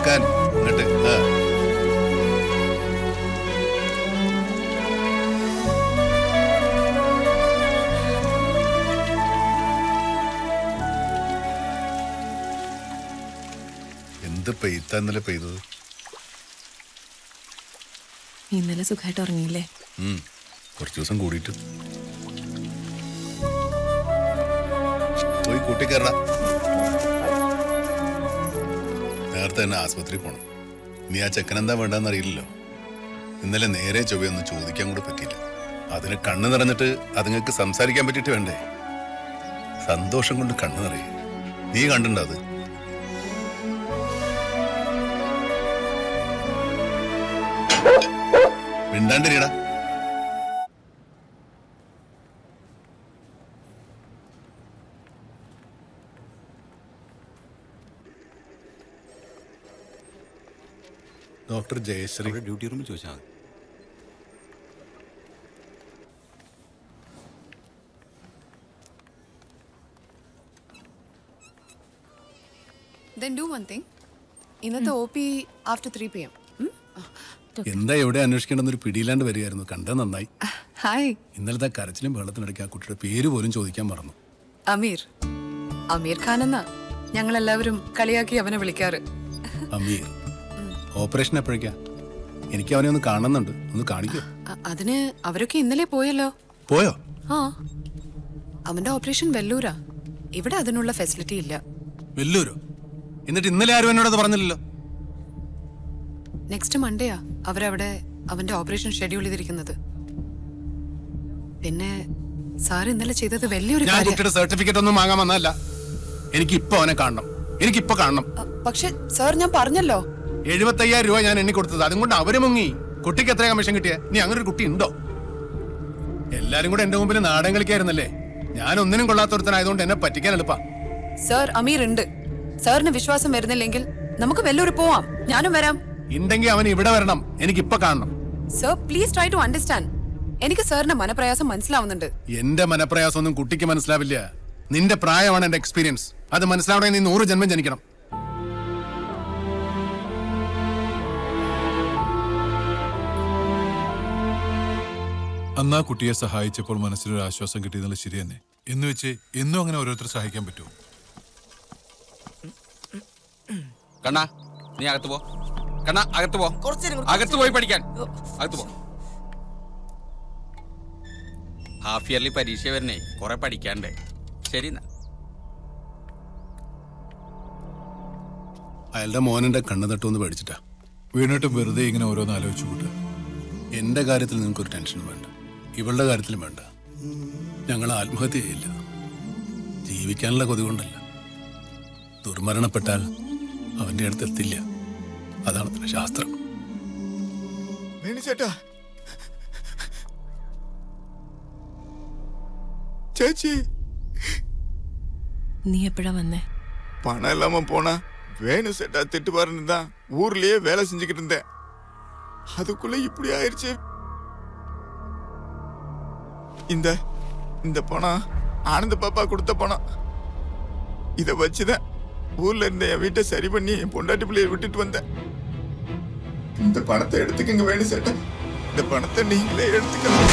നടക്കാൻ. എന്നിട്ട് എന്ത് പെയ്ത്ത ഇന്നലെ പെയ്തത്? ഇന്നലെ സുഖമായിട്ട് ഉറങ്ങിയില്ലേ. കുറച്ച് ദിവസം കൂടിയിട്ട്. പോയി കൂട്ടിക്കയറടാ. നേരത്തെ തന്നെ ആസ്പത്രി പോണം. ഇനി ആ ചെക്കൻ എന്താ വേണ്ടെന്ന് അറിയില്ലല്ലോ. ഇന്നലെ നേരെ ചൊവ്വയൊന്നും ചോദിക്കാൻ കൂടെ പറ്റിയില്ല. അതിന് കണ്ണ് നിറഞ്ഞിട്ട് അതുങ്ങൾക്ക് സംസാരിക്കാൻ പറ്റിയിട്ട് വേണ്ടേ? സന്തോഷം കൊണ്ട് കണ്ണ് നിറയെ. നീ കണ്ടിട്ടുണ്ടോ അത്? മിണ്ടാണ്ടിരിടാ ഡോക്ടർ ജയശ്രീ. ഡ്യൂട്ടി റൂമിൽ ചോദിച്ചാൽ മതി. Then do one thing. ഇന്നത്തെ O P after three P M എന്താ എവിടെ അന്വേഷിക്കേണ്ടെന്നൊരു പിടിയില്ലാണ്ട് വരികയായിരുന്നു. കണ്ട നന്നായി. ഹായ് ഇന്നലത്തെ കരച്ചിലും വെള്ളത്തിനിടയ്ക്ക് ആ കുട്ടിയുടെ പേര് പോലും ചോദിക്കാൻ മറന്നു. അമീർ. അമീർ ഖാൻ എന്നാ? ഞങ്ങൾ എല്ലാവരും കളിയാക്കി അവനെ വിളിക്കാറ്. അമീർ. ഓപ്പറേഷൻ എപ്പോഴേക്കാ? എനിക്ക് അവനെ ഒന്ന് കാണുന്നുണ്ട് ഒന്ന് കാണിക്കോ. അതിന് അവരൊക്കെ ഇന്നലെ പോയല്ലോ? പോയോ? ആ. അവന്റെ ഓപ്പറേഷൻ വെല്ലൂരാ. ഇവിടെ അതിനുള്ള ഫെസിലിറ്റി ഇല്ല. വെല്ലൂരോ? എന്നിട്ട് ഇന്നലെ ആരും എന്നോട് പറഞ്ഞില്ലല്ലോ? നെക്സ്റ്റ് മൺഡേയാ അവരവിടെ അവന്റെ ഓപ്പറേഷൻ ഷെഡ്യൂൾ ചെയ്തിരിക്കുന്നത്. പിന്നെ സാർ ഇന്നലെ ചെയ്തത് വലിയൊരു ഞാൻ കാര്യം കുട്ടിയുടെ സർട്ടിഫിക്കറ്റ് ഒന്നും വാങ്ങാൻ വന്നതല്ല. എനിക്ക് ഇപ്പൊ അവനെ കാണണം. എനിക്ക് ഇപ്പൊ കാണണം പക്ഷെ സാർ ഞാൻ പറഞ്ഞല്ലോ. എഴുപത്തയ്യായിരം രൂപ ഞാൻ എണ്ണി കൊടുത്തത്. അതും കൊണ്ട് അവർ മുങ്ങി. കുട്ടിക്ക് എത്ര കമ്മീഷൻ കിട്ടിയ? നീ അങ്ങനെ ഒരു കുട്ടി ഉണ്ടോ എല്ലാരും കൂടെ എന്റെ മുമ്പിൽ നാടൻ കളിക്കായിരുന്നല്ലേ? ഞാൻ ഒന്നിനും കൊള്ളാത്തൊരുത്തനായതുകൊണ്ട് എന്നെ പറ്റിക്കാൻ എളുപ്പാ. സർ അമീർ ഉണ്ട്. സാറിന് വിശ്വാസം വരുന്നില്ലെങ്കിൽ നമുക്ക് വെല്ലൂർ പോവാം. ഞാനും വരാം. ഉണ്ടെങ്കിൽ അവൻ ഇവിടെ വരണം. എനിക്ക് ഇപ്പൊ കാണണം. Sir please try to understand എനിക്ക് സാറിന്റെ മനപ്രയാസം മനസ്സിലാവുന്നുണ്ട്. എന്റെ മനപ്രയാസം ഒന്നും കുട്ടിക്ക് മനസ്സിലാവില്ല. നിന്റെ പ്രായമാണ് എന്റെ എക്സ്പീരിയൻസ് അത് മനസ്സിലാവണമെങ്കിൽ നീ നൂറ് ജന്മം ജനിക്കണം. അന്ന് ആ കുട്ടിയെ സഹായിച്ചപ്പോൾ മനസ്സിലൊരു ആശ്വാസം കിട്ടിയെന്നുള്ള ശരി തന്നെ എന്ന് വെച്ച് എന്നും അങ്ങനെ ഓരോരുത്തർ സഹായിക്കാൻ പറ്റുമോ? കണ്ണാ നീ അകത്ത് പോ. കണ്ണാ അകത്ത് പോ. അകത്ത് പോയി പഠിക്കാൻ. അകത്ത് പോ. ഹാഫ് ഇയർലി പരീക്ഷ വരണേ കുറെ പഠിക്കാണ്ടേ. ശരി അയാളുടെ മോനെന്റെ കണ്ണു തട്ടുമെന്ന് പഠിച്ചിട്ടാ വീണിട്ട് വെറുതെ ഇങ്ങനെ ഓരോന്ന് ആലോചിച്ചു കൂട്ടുക എന്റെ കാര്യത്തിൽ നിങ്ങൾക്ക് ഒരു ടെൻഷനും വേണ്ട. ഇവളുടെ കാര്യത്തിലും വേണ്ട ഞങ്ങൾ ആത്മഹത്യ ചെയ്യില്ല ജീവിക്കാനുള്ള കൊതി കൊണ്ടല്ല ദുർമരണപ്പെട്ടാൽ അവന്റെ അടുത്ത് എത്തില്ല അതാണ് അതിന്റെ ശാസ്ത്രം വേണിച്ചേട്ടാ ചേച്ചി നീ എപ്പോഴാ വന്നേ பணம் இல்லாம போனா வேணு சேட்டா திட்டு பாருன்னு தான் ஊர்லயே வேலை செஞ்சுக்கிட்டு இருந்தேன் அதுக்குள்ள இப்படி ஆயிருச்சு இந்த இந்த பணம் ஆனந்த பாப்பா கொடுத்த பணம். இதை வச்சுதான் ஊர்ல இருந்த என் வீட்டை சரி பண்ணி என் பொண்டாட்டி பிள்ளைய விட்டுட்டு வந்தேன். இந்த பணத்தை எடுத்துக்கங்க வேணும் சேட்டை இந்த பணத்தை நீங்களே எடுத்துக்கலாம்